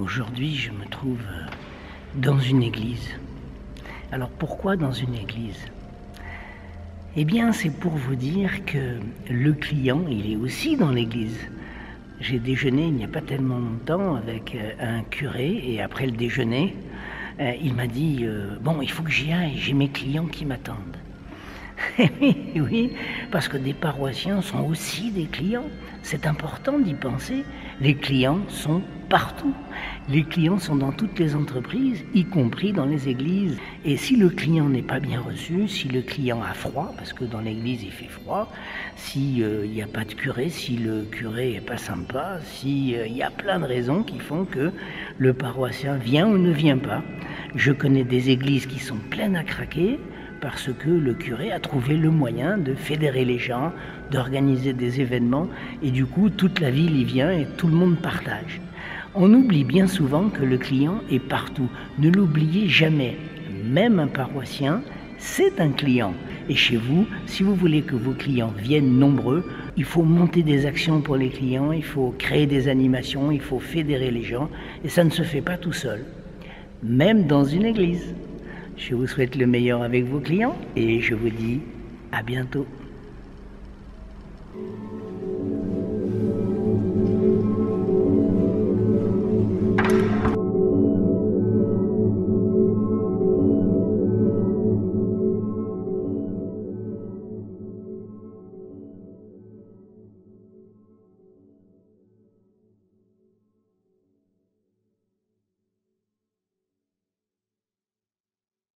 Aujourd'hui, je me trouve euh, dans une église. Alors pourquoi dans une église? Eh bien, c'est pour vous dire que le client, il est aussi dans l'église. J'ai déjeuné il n'y a pas tellement longtemps avec euh, un curé et après le déjeuner, euh, il m'a dit Bon, il faut que j'y aille, j'ai mes clients qui m'attendent. oui, parce que des paroissiens sont aussi des clients. C'est important d'y penser. Les clients sont partout. Les clients sont dans toutes les entreprises, y compris dans les églises. Et si le client n'est pas bien reçu, si le client a froid, parce que dans l'église il fait froid, s'il euh, n'y a pas de curé, si le curé n'est pas sympa, s'il euh, y a plein de raisons qui font que le paroissien vient ou ne vient pas. Je connais des églises qui sont pleines à craquer, parce que le curé a trouvé le moyen de fédérer les gens, d'organiser des événements, et du coup toute la ville y vient et tout le monde partage. On oublie bien souvent que le client est partout. Ne l'oubliez jamais. Même un paroissien, c'est un client. Et chez vous, si vous voulez que vos clients viennent nombreux, il faut monter des actions pour les clients, il faut créer des animations, il faut fédérer les gens, et ça ne se fait pas tout seul. Même dans une église. Je vous souhaite le meilleur avec vos clients et je vous dis à bientôt.